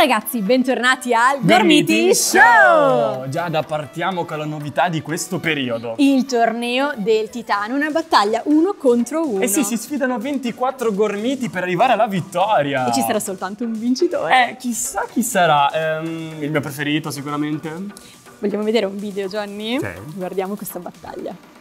ragazzi, bentornati al Dormiti Show! Giada, partiamo con la novità di questo periodo. Il torneo del Titano, una battaglia uno contro uno. Eh sì, si sfidano 24 gormiti per arrivare alla vittoria. E ci sarà soltanto un vincitore. Eh, chissà chi sarà. Ehm, il mio preferito sicuramente. Vogliamo vedere un video, Johnny? Sì. Guardiamo questa battaglia.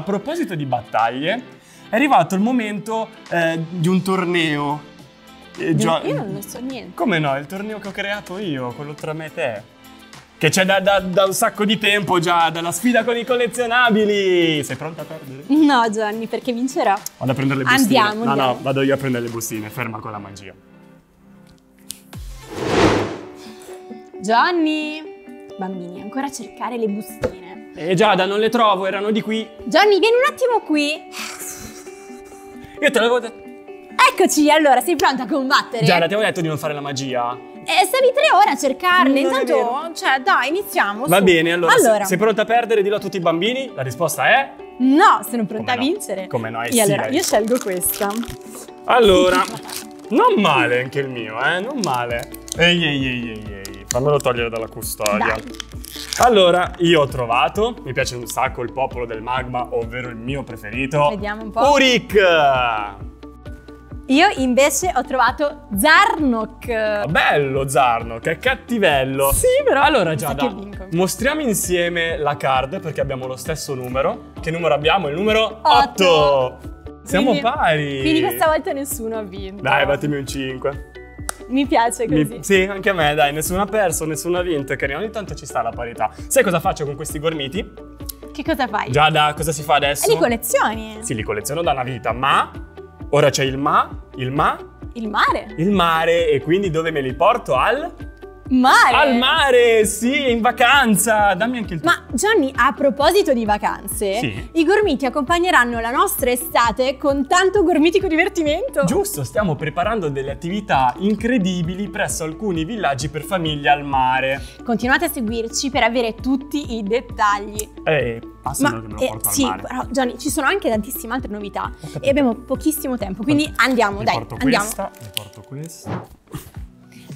A proposito di battaglie, è arrivato il momento eh, di un torneo. Eh, Gio- Io non ne so niente. Come no? Il torneo che ho creato io, quello tra me e te. Che c'è da, da- da un sacco di tempo già, dalla sfida con i collezionabili. Sei pronta a perdere? No, Johnny, perché vincerà. Vado a prendere le bustine. Andiamo, no, andiamo. no, vado io a prendere le bustine, ferma con la magia. Johnny! Bambini, ancora a cercare le bustine. Eh Giada, non le trovo, erano di qui. Johnny, vieni un attimo qui. Io te l'avevo detto. Eccoci, allora, sei pronta a combattere? Giada, ti avevo detto di non fare la magia. Eh, stavi tre ore a cercarle, Non intanto, cioè, dai, iniziamo. Va su. bene, allora, se- Allora, sei pronta a perdere? Dillo a tutti i bambini. La risposta è... no, sono pronta Come a no? vincere. Come no, eh E sì, allora, dai. io scelgo questa. Allora, non male anche il mio, eh, non male. Ehi, ehi, ehi, ehi, ehi, fammelo togliere dalla custodia. Dai. Allora, io ho trovato, mi piace un sacco il popolo del magma, ovvero il mio preferito. Vediamo un po'. Urik! Io invece ho trovato Zarnok. Bello Zarno, che cattivello. Sì, però Allora Giada, mostriamo insieme la card perché abbiamo lo stesso numero. Che numero abbiamo? Il numero Otto. 8. Siamo Quindi- pari. Quindi questa volta nessuno ha vinto. Dai, battimi un 5. Mi piace così. sì, anche a me, dai, nessuno ha perso, nessuno ha vinto, che ogni tanto ci sta la parità. Sai cosa faccio con questi gormiti? Che cosa fai? Giada, cosa si fa adesso? E li collezioni? Sì, li colleziono da una vita, ma ora c'è il ma, il ma, Il mare? il mare e quindi dove me li porto? Al Mare? Al mare, sì, in vacanza. Dammi anche il tuo. Ma Johnny, a proposito di vacanze, Sì. i gormiti accompagneranno la nostra estate con tanto gormitico divertimento. Giusto, stiamo preparando delle attività incredibili presso alcuni villaggi per famiglie al mare. Continuate a seguirci per avere tutti i dettagli. Eh, passano che me lo eh, porto sì, al mare. però Johnny, ci sono anche tantissime altre novità e abbiamo pochissimo tempo, quindi andiamo, Mi dai, porto andiamo. questa, mi porto questa.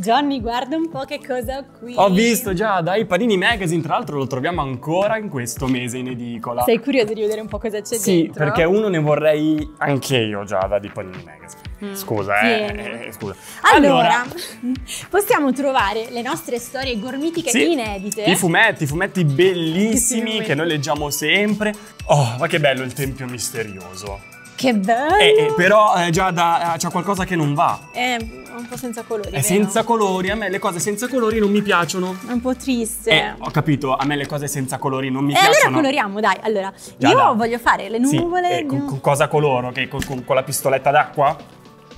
Johnny, guarda un po' che cosa ho qui. Ho visto già dai Panini Magazine, tra l'altro lo troviamo ancora in questo mese in edicola. Sei curioso di vedere un po' cosa c'è Sì, dentro? perché uno ne vorrei anche io già da di Panini Magazine. Mm, Scusa, eh, tieni. eh, scusa. Allora, possiamo trovare le nostre storie gormitiche Sì, inedite. I fumetti, i fumetti bellissimi che noi leggiamo sempre. Oh, ma che bello il tempio misterioso. Che bello! Eh, eh, però eh, già da, eh, c'è qualcosa che non va. È un po' senza colori. È vero? senza colori, a me le cose senza colori non mi piacciono. È un po' triste. Eh, ho capito, a me le cose senza colori non mi E allora piacciono. coloriamo, dai. Allora, Già, io dai. voglio fare le Sì, nuvole. eh, di con, con cosa coloro? Che con, con- con la pistoletta d'acqua?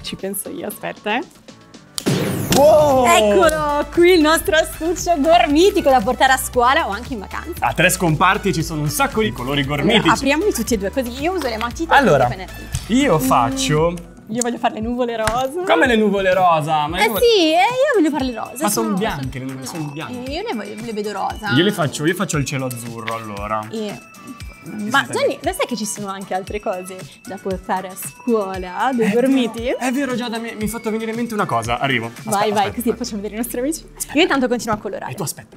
Ci penso io, aspetta, eh. Wow! Eccolo, qui il nostro astuccio gormitico da portare a scuola o anche in vacanza. A tre scomparti ci sono un sacco di colori Allora, gormitici. apriamoli tutti e due, così io uso le matite Allora, e io faccio Io voglio fare le nuvole rosa. come le nuvole rosa. Ma le Eh nuvole- sì, eh, io voglio farle rosa. Ma son bianche, le nuvole sono bianche. Io le, voglio- le vedo rosa. Io le faccio, io faccio il cielo azzurro allora. E- Ma Gianni, lo sai che ci sono anche altre cose da portare a scuola? Dei gormiti? È vero, Giada, mi, mi hai fatto venire in mente una cosa. Arrivo. Aspetta, vai, vai, aspetta, così aspetta. facciamo vedere i nostri amici. Io intanto continuo a colorare. E tu aspetta.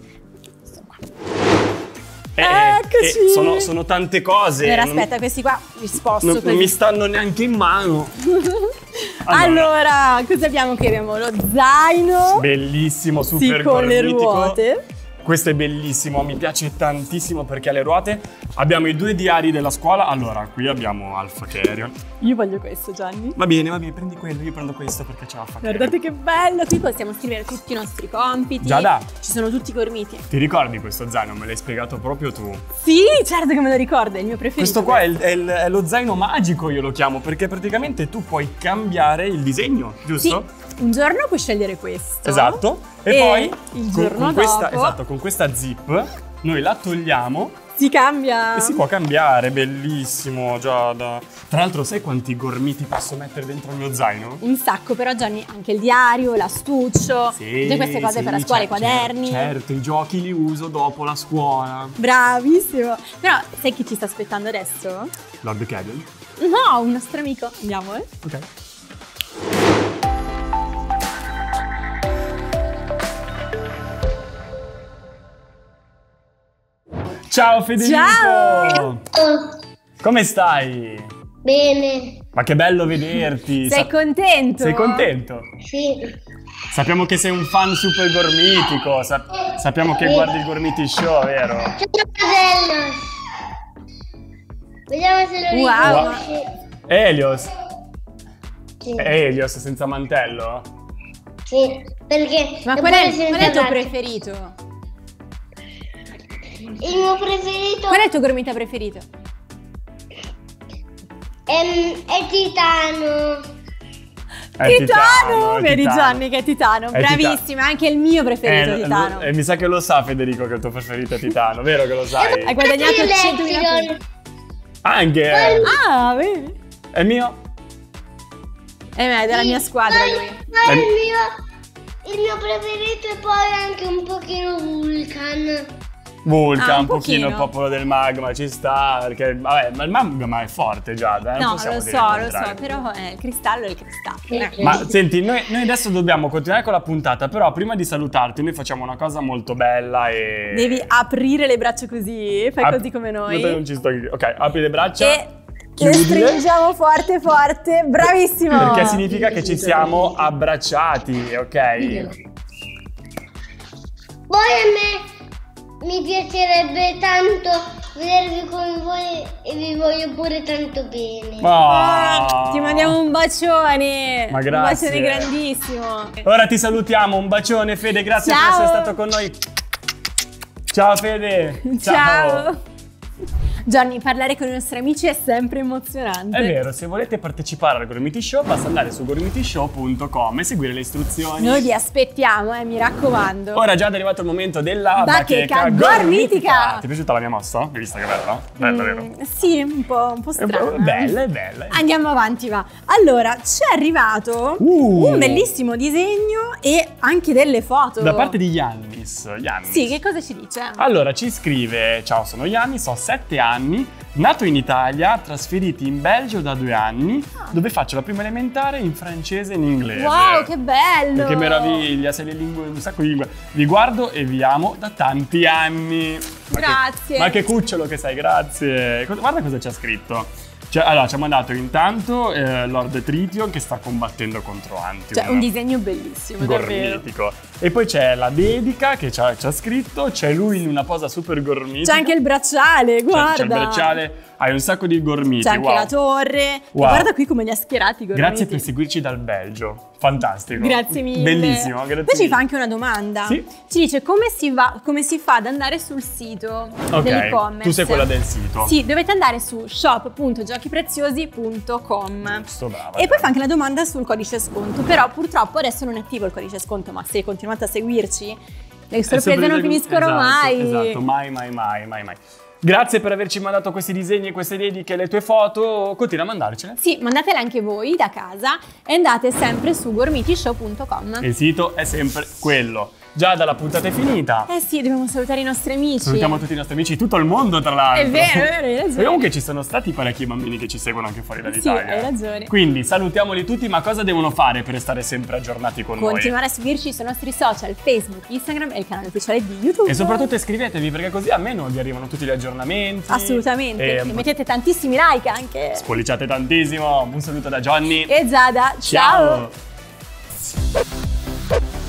Eccoci! eh, sono, sono tante cose. Allora, non- aspetta, questi qua li sposto Non, non mi stanno neanche in mano. Allora, cosa abbiamo qui? Abbiamo lo zaino. Bellissimo, sì, super con le gormitico. ruote. Questo è bellissimo, mi piace tantissimo perché ha le ruote. Abbiamo i due diari della scuola. Allora, qui abbiamo Alpha Carrion. Io voglio questo, Gianni. Va bene, va bene, prendi quello, io prendo questo perché c'è Alpha Carrion. Guardate che bello! Qui possiamo scrivere tutti i nostri compiti. Giada. Ci sono tutti i gormiti. Ti ricordi questo zaino? Me l'hai spiegato proprio tu. Sì, certo che me lo ricordo, è il mio preferito. Questo qua è, il- è il- è lo zaino magico, io lo chiamo, perché praticamente tu puoi cambiare il disegno, Sì, giusto? Un giorno puoi scegliere questo. Esatto. E, E poi il con, giorno con questa, dopo- esatto, con questa zip noi la togliamo Si cambia. e si può cambiare, bellissimo. Giada. Tra l'altro, sai quanti gormiti posso mettere dentro il mio zaino? Un sacco, però Gianni, anche il diario, l'astuccio, tutte queste cose sì, per la scuola, i cer- quaderni. cer- Certo, i giochi li uso dopo la scuola. Bravissimo. Però sai chi ci sta aspettando adesso? Lord Cadel. No, un nostro amico. Andiamo, eh. Ok. Ciao Federico! Ciao! Come stai? bene, Ma che bello vederti! Sei Sa- contento? sei contento? sì. Sappiamo che sei un fan super gormitico, sa- sappiamo che guardi il Gormiti Show, vero? Ciao fratello. Vediamo se lo Wow. riconosci. Elios, Sì. Elios senza mantello? Sì, perché Ma è qual è, qual è il tuo preferito? Il mio preferito Qual è il tuo gormita preferito? è, è Titano. È Titano! è Vedi Titano. Gianni che è Titano, È bravissimo, è anche il mio preferito Eh, Titano. E mi sa che lo sa Federico che il tuo preferito è Titano, vero che lo sai? Hai guadagnato Io 100.000 Lexicon. punti. Anche! Ah, vedi? È mio? Eh, ma è della Sì, mia squadra poi- lui. poi È- il mio, il mio preferito è poi anche un pochino Vulcan. Vulcan, Ah, un un pochino il popolo del magma, ci sta, perché vabbè, ma il magma è forte già, dai, non No, possiamo lo so, lo so, però eh, il cristallo è il cristallo. Eh. Ma senti, noi, noi adesso dobbiamo continuare con la puntata, però prima di salutarti noi facciamo una cosa molto bella e... Devi aprire le braccia così, fai Ap- così come Io noi. non ci sto... Ok, apri le braccia. E le chiudile. stringiamo forte forte, bravissimo! Perché significa che ci siamo abbracciati, ok? Poi a me mi piacerebbe tanto vedervi con voi e vi voglio pure tanto bene. Ah. Ti mandiamo un bacione! Ma grazie. Un bacione grandissimo! Ora ti salutiamo, un bacione Fede, grazie per Ciao. essere stato con noi. Ciao Fede. Ciao! Gianni, parlare con i nostri amici è sempre emozionante. È vero, se volete partecipare al Gormiti Show basta andare su gormitishow.com e seguire le istruzioni. Noi vi aspettiamo, eh, mi raccomando. Ora è già arrivato il momento della Bacheca bacheca, gormitica. Ti è piaciuta la mia mossa? Hai visto che bella? Bella, vero? Mm, sì, un po', un po' È strana. Bella, è bella. Andiamo avanti, va. Allora, ci è arrivato Uh. un bellissimo disegno e anche delle foto. Da parte di Yannis. Yannis. Sì, che cosa ci dice? Allora ci scrive: Ciao, sono Yannis, ho 7 anni, nato in Italia, trasferiti in Belgio da due anni, dove faccio la prima elementare in francese e in inglese. Wow, che bello! Che meraviglia, sei le lingue, un sacco di lingue. Vi guardo e vi amo da tanti anni. Ma che- Grazie. ma che cucciolo che sei, grazie. Guarda cosa c'è scritto. Cioè, allora, ci ha mandato intanto eh, Lord Tritium che sta combattendo contro Antium. Cioè, un disegno bellissimo, davvero. gormitico. E poi c'è la dedica che ci ha, ci ha scritto, c'è lui in una posa super gormitica. C'è anche il bracciale, C'è- guarda. C'è il bracciale, hai un sacco di gormiti. C'è anche wow. la torre. Wow. guarda qui come li ha schierati i gormiti. Grazie per seguirci dal Belgio. Fantastico. Grazie mille. Bellissimo, grazie. Poi ci fa anche una domanda. Sì. Ci dice come si, va, come si fa ad andare sul sito Ok, dell'e-commerce. tu sei quella del sito. Sì, dovete andare su shop.giochipreziosi.com. Sto brava. E poi fa anche la domanda sul codice sconto. Però purtroppo adesso non è attivo il codice sconto, ma se continuate a seguirci, le sorprese non finiscono esatto, mai. Esatto, mai, mai, mai, mai, mai. Grazie per averci mandato questi disegni, queste dediche, le tue foto. Continua a mandarcele. Sì, mandatele anche voi da casa e andate sempre su gormitishow.com. Il sito è sempre quello. Già dalla puntata è finita. Eh sì, dobbiamo salutare i nostri amici. Salutiamo tutti i nostri amici di tutto il mondo, tra l'altro. È vero, è vero, hai ragione. E comunque ci sono stati parecchi bambini che ci seguono anche fuori Sì, dall'Italia. hai ragione. Quindi salutiamoli tutti, ma cosa devono fare per restare sempre aggiornati con Continuare a seguirci sui nostri social, Facebook, Instagram e il canale ufficiale di YouTube. noi? E soprattutto iscrivetevi perché così a me non vi arrivano tutti gli aggiornamenti. Assolutamente. E, E mettete tantissimi like anche. spolliciate tantissimo. Un saluto da Johnny. E Giada, ciao. Ciao.